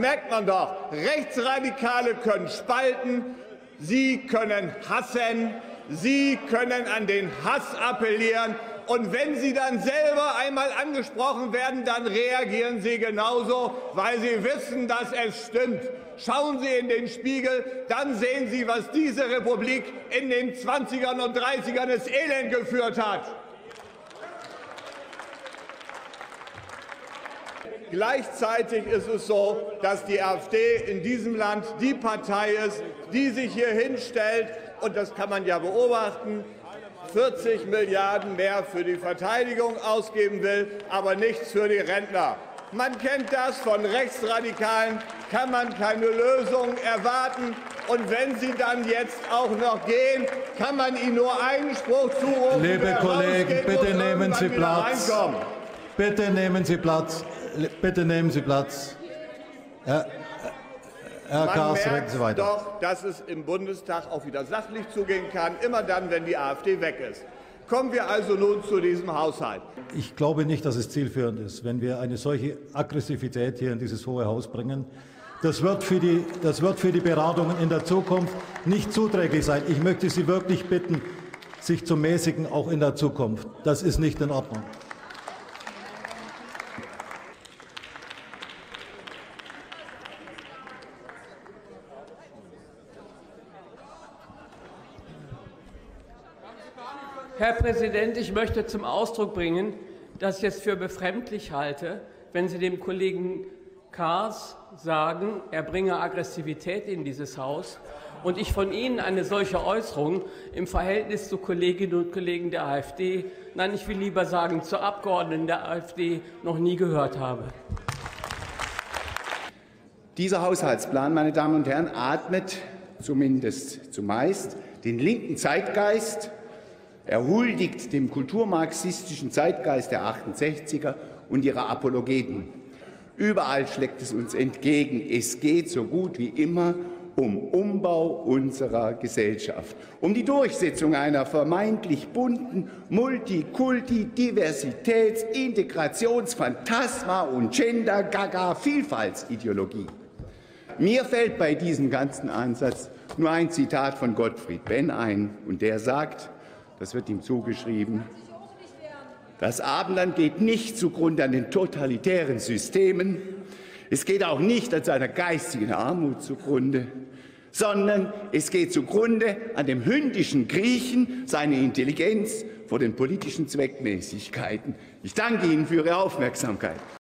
merkt man doch, Rechtsradikale können spalten, sie können hassen, sie können an den Hass appellieren. Und wenn Sie dann selber einmal angesprochen werden, dann reagieren Sie genauso, weil Sie wissen, dass es stimmt. Schauen Sie in den Spiegel, dann sehen Sie, was diese Republik in den 20ern und 30ern ins Elend geführt hat. Gleichzeitig ist es so, dass die AfD in diesem Land die Partei ist, die sich hier hinstellt, und das kann man ja beobachten, 40 Milliarden mehr für die Verteidigung ausgeben will, aber nichts für die Rentner. Man kennt das, von Rechtsradikalen kann man keine Lösung erwarten. Und wenn sie dann jetzt auch noch gehen, kann man ihnen nur einen Spruch zurufen. Liebe Kollegen, bitte nehmen Sie Platz. Bitte nehmen Sie Platz. Bitte nehmen Sie Platz. Herr, Herr reden merkt Sie weiter. doch, dass es im Bundestag auch wieder sachlich zugehen kann, immer dann, wenn die AfD weg ist. Kommen wir also nun zu diesem Haushalt. Ich glaube nicht, dass es zielführend ist, wenn wir eine solche Aggressivität hier in dieses Hohe Haus bringen. Das wird, für die, das wird für die Beratungen in der Zukunft nicht zuträglich sein. Ich möchte Sie wirklich bitten, sich zu mäßigen, auch in der Zukunft. Das ist nicht in Ordnung. Herr Präsident, ich möchte zum Ausdruck bringen, dass ich es für befremdlich halte, wenn Sie dem Kollegen Kahrs sagen, er bringe Aggressivität in dieses Haus und ich von Ihnen eine solche Äußerung im Verhältnis zu Kolleginnen und Kollegen der AfD, nein, ich will lieber sagen zu Abgeordneten der AfD, noch nie gehört habe. Dieser Haushaltsplan, meine Damen und Herren, atmet zumindest zumeist den linken Zeitgeist. Er huldigt dem kulturmarxistischen Zeitgeist der 68er und ihrer Apologeten. Überall schlägt es uns entgegen. Es geht so gut wie immer um Umbau unserer Gesellschaft, um die Durchsetzung einer vermeintlich bunten Multikulti, Diversitäts-, Integrations-, Phantasma- und Gender-Gaga-Vielfaltsideologie. Mir fällt bei diesem ganzen Ansatz nur ein Zitat von Gottfried Benn ein, und der sagt, das wird ihm zugeschrieben, das Abendland geht nicht zugrunde an den totalitären Systemen, es geht auch nicht an seiner geistigen Armut zugrunde, sondern es geht zugrunde an dem hündischen Griechen, seiner Intelligenz vor den politischen Zweckmäßigkeiten. Ich danke Ihnen für Ihre Aufmerksamkeit.